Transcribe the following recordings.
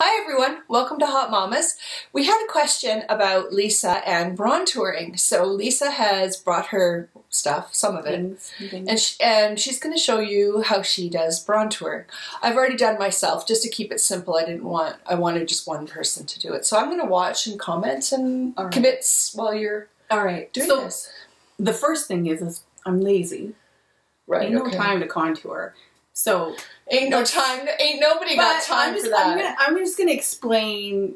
Hi everyone, welcome to HauteMamas. We had a question about Lisa and Bronzing. So Lisa has brought her stuff, some of it, Things and things. and, sh and she's going to show you how she does Bronzing. I've already done myself just to keep it simple. I didn't want, I wanted just one person to do it. So I'm going to watch and comment and right. commit while you're All right. doing so this. the first thing is, is I'm lazy. Right, Ain't no time to contour. So, Ain't no time, ain't nobody got time I'm just, for that. I'm, gonna, I'm just gonna explain.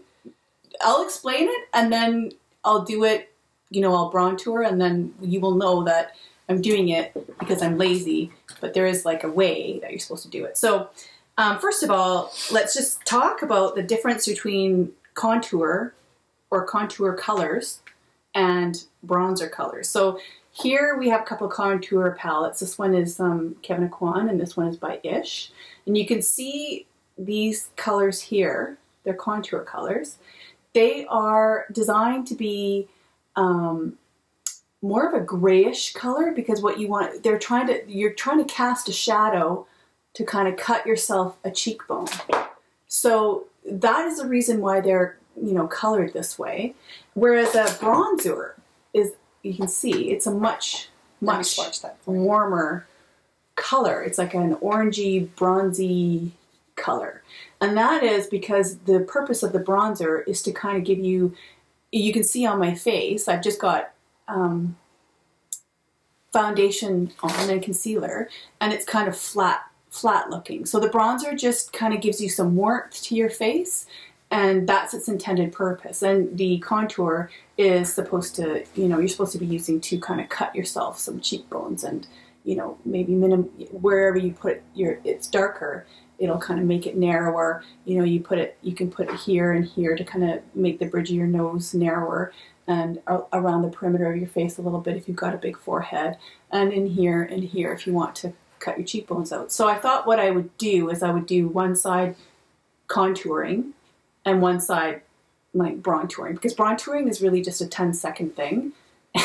I'll explain it, and then I'll do it. You know, I'll brontour, and then you will know that I'm doing it because I'm lazy. But there is like a way that you're supposed to do it. So, um, first of all, let's just talk about the difference between contour or contour colors and bronzer colors. So here we have a couple contour palettes. This one is um, Kevyn Aucoin and this one is by Ish. And you can see these colors here. They're contour colors. They are designed to be um, more of a grayish color because what you want, they're trying to, you're trying to cast a shadow to kind of cut yourself a cheekbone. So that is the reason why they're, you know, colored this way. Whereas a bronzer is, you can see, it's a much, much swatch that for you. warmer color. It's like an orangey, bronzy color. And that is because the purpose of the bronzer is to kind of give you, you can see on my face, I've just got um, foundation on and concealer, and it's kind of flat, flat looking. So the bronzer just kind of gives you some warmth to your face, and that's its intended purpose. And the contour is supposed to, you know, you're supposed to be using to kind of cut yourself some cheekbones and, you know, maybe minim wherever you put your, it's darker, it'll kind of make it narrower. You know, you put it, you can put it here and here to kind of make the bridge of your nose narrower and around the perimeter of your face a little bit if you've got a big forehead, and in here and here if you want to cut your cheekbones out. So I thought what I would do is I would do one side contouring and one side like bronzing because bronzing is really just a 10 second thing.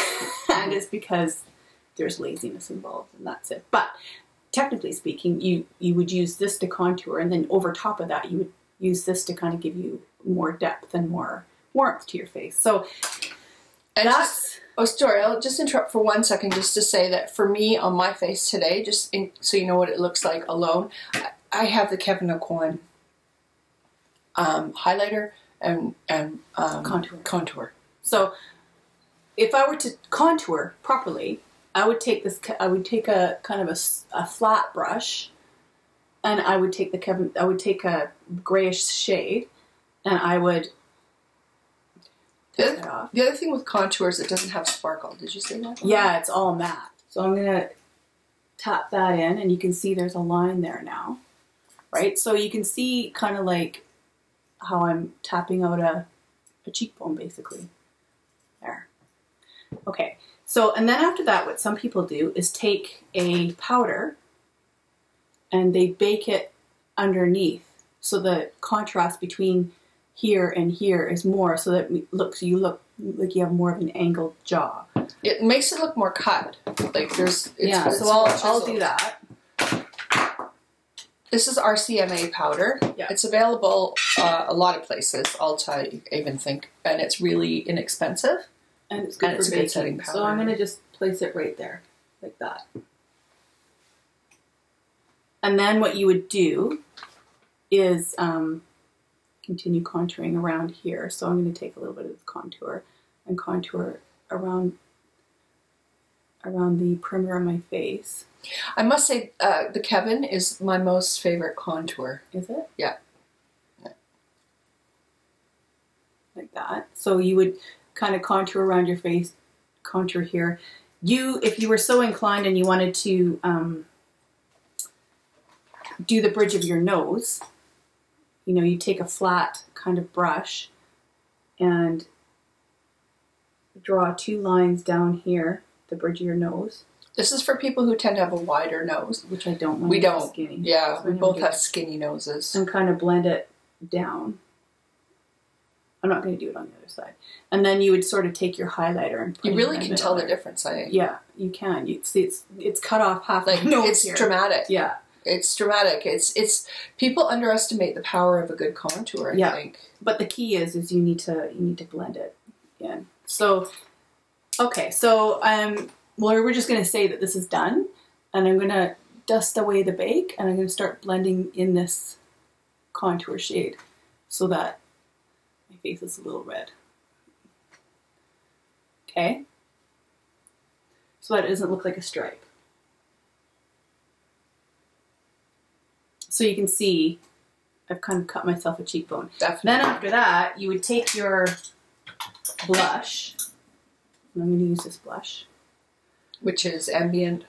And it's because there's laziness involved and that's it. But technically speaking you you would use this to contour and then over top of that you would use this to kind of give you more depth and more warmth to your face. So And that's just- Oh, sorry, I'll just interrupt for one second just to say that for me on my face today, just in, so you know what it looks like alone, I, I have the Kevyn Aucoin um, highlighter and, and um, Contour. contour. So, if I were to contour properly, I would take this. I would take a kind of a flat brush, and I would take the Kevyn. I would take a grayish shade, and I would The take it other, off. the other thing with contours, it doesn't have sparkle. Did you say that? Yeah, it's all matte. So I'm gonna tap that in, and you can see there's a line there now, right? So you can see kind of like how I'm tapping out a, a cheekbone, basically. There. Okay. So and then after that, what some people do is take a powder and they bake it underneath, so the contrast between here and here is more, so that it looks you look like you have more of an angled jaw. It makes it look more cut. Like there's. It's, yeah, so I'll, I'll do that. This is RCMA powder. Yeah. It's available uh, a lot of places. Ulta, I even think, and it's really inexpensive. And it's good And for it's a good baking. setting So I'm going to just place it right there, like that. And then what you would do is um, continue contouring around here. So I'm going to take a little bit of the contour and contour around around the perimeter of my face. I must say, uh, the Kevyn is my most favorite contour. Is it? Yeah. Like that. So you would kind of contour around your face, contour here. You, if you were so inclined and you wanted to um, do the bridge of your nose, you know, you take a flat kind of brush and draw two lines down here, the bridge of your nose, This is for people who tend to have a wider nose. which I don't. We don't. Skinny. Yeah, So we both have skinny noses. and kind of blend it down. I'm not going to do it on the other side. And then you would sort of take your highlighter and put You it really can tell the difference. I Yeah, you can. You see, it's it's cut off half like no, it's here. dramatic. Yeah, It's dramatic. It's it's people underestimate the power of a good contour. I Yeah. think. but the key is is you need to you need to blend it in. So okay, so um well we're just gonna say that this is done and I'm gonna dust away the bake and I'm gonna start blending in this contour shade so that my face is a little red. Okay? So that it doesn't look like a stripe. So you can see I've kind of cut myself a cheekbone. Definitely. Then after that, you would take your blush. And I'm going to use this blush. Which is ambient.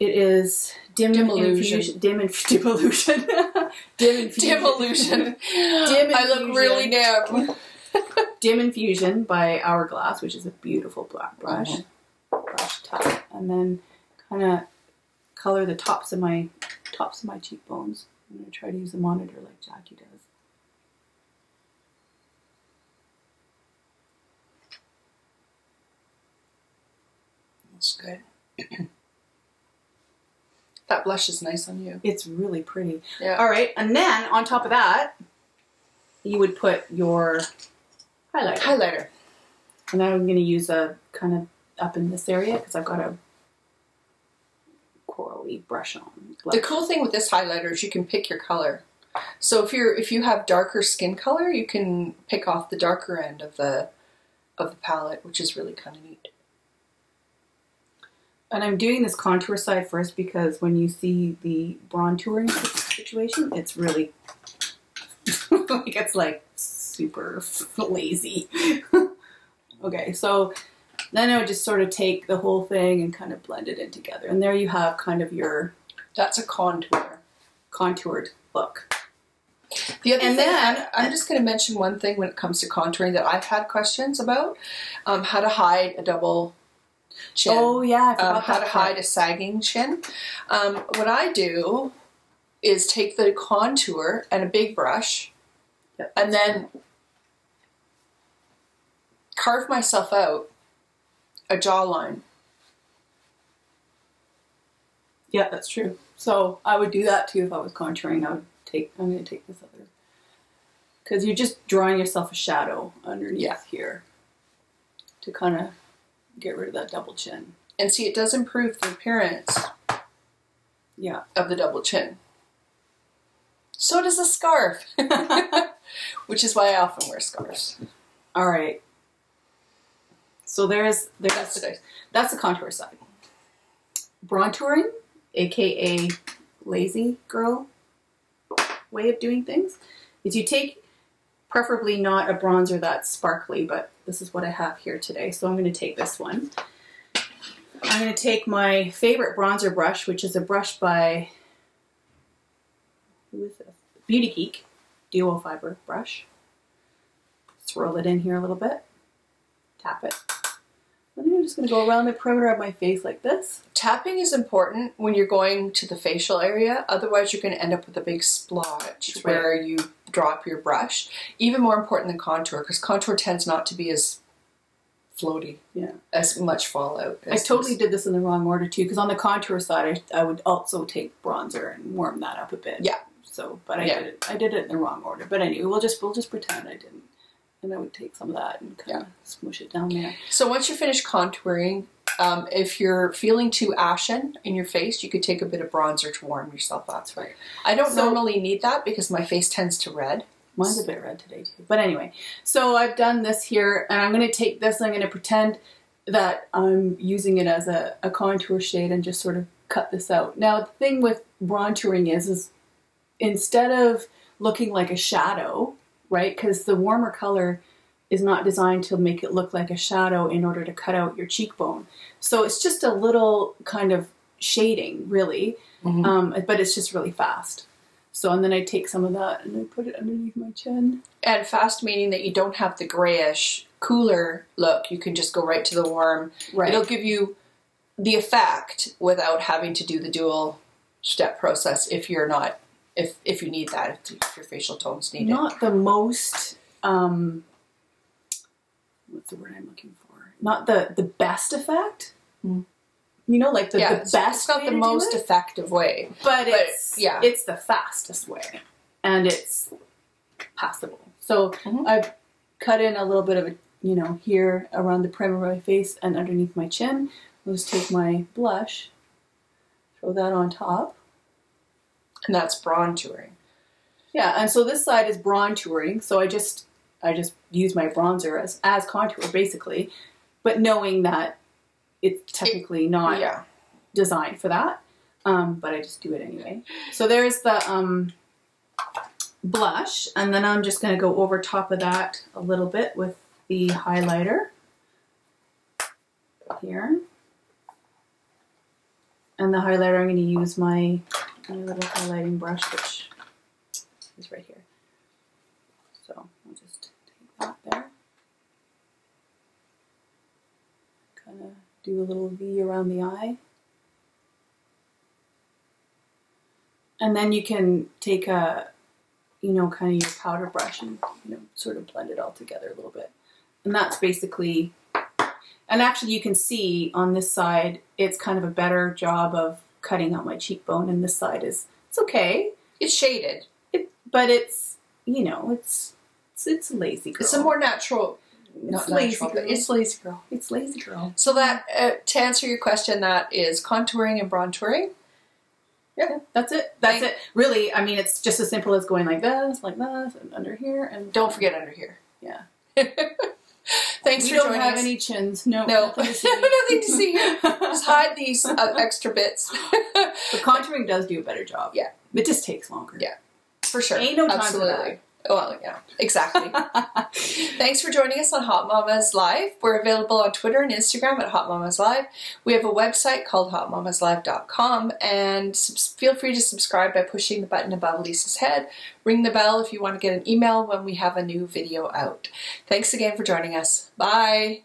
It is dim, Dim infusion. Dim inf- dim illusion. dim infusion. Dim illusion. Dim I look really dim. Dim infusion by Hourglass, which is a beautiful black uh-huh. brush. Brush top, and then kind of color the tops of my tops of my cheekbones. I'm going to try to use the monitor like Jackie does. Good. that blush is nice on you. It's really pretty. Yeah. All right, and then on top of that, you would put your highlighter. Highlighter. And I'm going to use a kind of up in this area because I've got a corally brush on. The cool thing with this highlighter is you can pick your color. So if you're if you have darker skin color, you can pick off the darker end of the of the palette, which is really kind of neat. And I'm doing this contour side first because when you see the bronzing situation, it's really like it's like super lazy. okay, so then I would just sort of take the whole thing and kind of blend it in together. And there you have kind of your That's a contour. contoured look. The other And thing, then- I'm, I'm just going to mention one thing when it comes to contouring that I've had questions about: um, how to hide a double chin. Oh yeah, I forgot um, how to hide a sagging chin. Um, what I do is take the contour and a big brush, Yep. and then carve myself out a jawline. Yeah, that's true. So I would do that too if I was contouring. I would take. I'm going to take this other because you're just drawing yourself a shadow underneath Yeah. here to kind of get rid of that double chin. And see, it does improve the appearance Yeah. of the double chin. So does a scarf, which is why I often wear scarves. All right. So there's That's there's what I that's the contour side. Bronzing, aka lazy girl way of doing things, is you take preferably not a bronzer that's sparkly, but this is what I have here today. So I'm going to take this one. I'm going to take my favorite bronzer brush, which is a brush by? Beauty Geek Duo Fiber brush. Swirl it in here a little bit. Tap it. And then I'm just going to go around the perimeter of my face like this. Tapping is important when you're going to the facial area, otherwise, you're going to end up with a big splotch That's where you drop your brush. Even more important than contour, because contour tends not to be as floaty, Yeah. as much fallout. I as totally this. did this in the wrong order too, because on the contour side, I, I would also take bronzer and warm that up a bit. Yeah. So, but I Yeah. did it. I did it in the wrong order. But anyway, we'll just we'll just pretend I didn't, and I would take some of that and kind of smush it down there. So once you finish contouring, um, if you're feeling too ashen in your face, you could take a bit of bronzer to warm yourself up. That's right. I don't So- normally need that because my face tends to red. Mine's a bit red today too. But anyway, so I've done this here, and I'm going to take this. and I'm going to pretend that I'm using it as a, a contour shade and just sort of cut this out. Now the thing with bronzing is, is instead of looking like a shadow, right? Because the warmer color is not designed to make it look like a shadow in order to cut out your cheekbone. So it's just a little kind of shading, really, Mhm. um, but it's just really fast. So and then I take some of that and I put it underneath my chin. And fast meaning that you don't have the grayish, cooler look. You can just go right to the warm. Right. It'll give you the effect without having to do the dual step process if you're not if if you need that if, your facial tones need it. not the most um what's the word I'm looking for? Not the the best effect, Mm. you know, like the, yeah, the best. it's not the most effective way. but it's yeah. it's the fastest way, and it's passable. So Mhm. I've cut in a little bit of a, you know, here around the prim of my face and underneath my chin. I'll just take my blush, throw that on top. And that's bronzing. Yeah, and so this side is bronzing. So I just I just use my bronzer as as contour basically, but knowing that it's technically not Yeah. designed for that. Um, but I just do it anyway. So there's the um, blush, and then I'm just going to go over top of that a little bit with the highlighter here. And the highlighter, I'm going to use my, my little highlighting brush, which is right here. So I'll just take that there. Kind of do a little V around the eye. And then you can take a, you know, kind of your powder brush and, you know, sort of blend it all together a little bit. And that's basically, and actually you can see on this side, it's kind of a better job of cutting out my cheekbone and this side is, it's okay. It's shaded. It, but it's, you know, it's, it's, it's lazy girl. It's a more natural, not It's lazy natural, but girl. it's lazy girl. it's lazy girl. So that, uh, to answer your question, that is contouring and bronzing. Yeah, that's it. That's Thank- it. Really, I mean, it's just as simple as going like this, like this, and under here, and Don't forget under here. Yeah. Thanks we for don't joining have any chins. No, no, nothing to see. nothing to see here. Just hide these uh, extra bits. But contouring does do a better job. Yeah. it just takes longer. Yeah. for sure. Ain't no time for Absolutely. Well, yeah, exactly. Thanks for joining us on HauteMamas Live. We're available on Twitter and Instagram at HauteMamas Live. We have a website called hautemamaslive.com and feel free to subscribe by pushing the button above Lisa's head. Ring the bell if you want to get an email when we have a new video out. Thanks again for joining us. Bye.